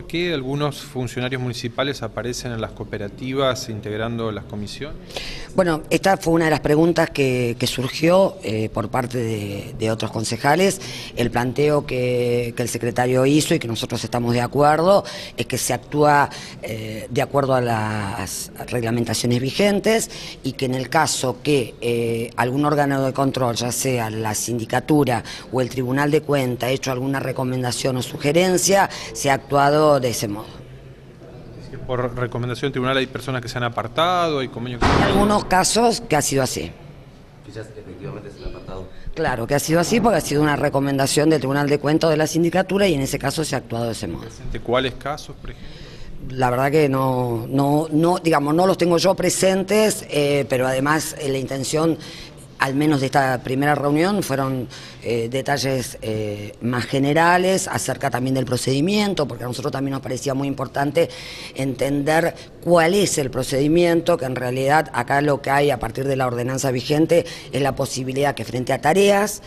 ¿Por qué algunos funcionarios municipales aparecen en las cooperativas integrando las comisiones? Bueno, esta fue una de las preguntas que, surgió eh, por parte de, otros concejales. El planteo que, el secretario hizo y que nosotros estamos de acuerdo es que se actúa eh, de acuerdo a las reglamentaciones vigentes y que en el caso que eh, algún órgano de control, ya sea la sindicatura o el Tribunal de Cuenta, ha hecho alguna recomendación o sugerencia, se ha actuado de ese modo. Por recomendación del tribunal hay personas que se han apartado, hay convenios que... En algunos casos que ha sido así. Quizás efectivamente se han apartado. Claro, que ha sido así porque ha sido una recomendación del Tribunal de Cuentas de la Sindicatura y en ese caso se ha actuado de ese modo. ¿De cuáles casos, por ejemplo? La verdad que no, no, no, digamos, no los tengo yo presentes, eh, pero además eh, la intención al menos de esta primera reunión, fueron eh, detalles eh, más generales acerca también del procedimiento, porque a nosotros también nos parecía muy importante entender cuál es el procedimiento, que en realidad acá lo que hay a partir de la ordenanza vigente es la posibilidad que frente a tareas,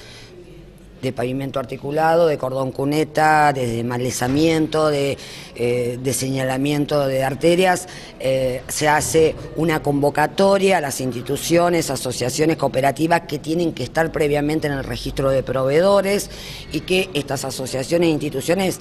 de pavimento articulado, de cordón cuneta, de malezamiento, de, eh, señalamiento de arterias. Eh, se hace una convocatoria a las instituciones, asociaciones cooperativas que tienen que estar previamente en el registro de proveedores y que estas asociaciones e instituciones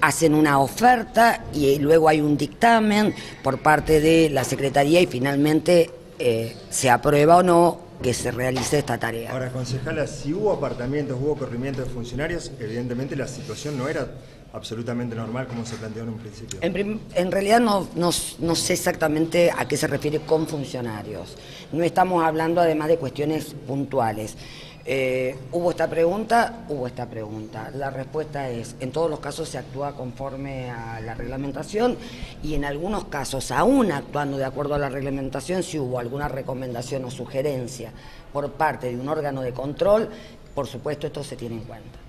hacen una oferta y luego hay un dictamen por parte de la Secretaría y finalmente eh, se aprueba o no que se realice esta tarea. Ahora, concejala, si hubo apartamentos, hubo corrimientos de funcionarios, evidentemente la situación no era absolutamente normal como se planteó en un principio. En, realidad no, no, sé exactamente a qué se refiere con funcionarios. No estamos hablando además de cuestiones puntuales. Eh, hubo esta pregunta, hubo esta pregunta. La respuesta es, en todos los casos se actúa conforme a la reglamentación y en algunos casos, aún actuando de acuerdo a la reglamentación, si hubo alguna recomendación o sugerencia por parte de un órgano de control, por supuesto esto se tiene en cuenta.